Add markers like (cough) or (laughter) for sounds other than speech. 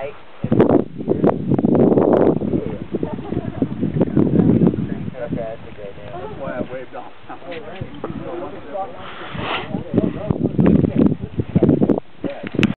hike. (laughs) Okay, that's a good name. That's why I waved off. Oh, (laughs) (laughs)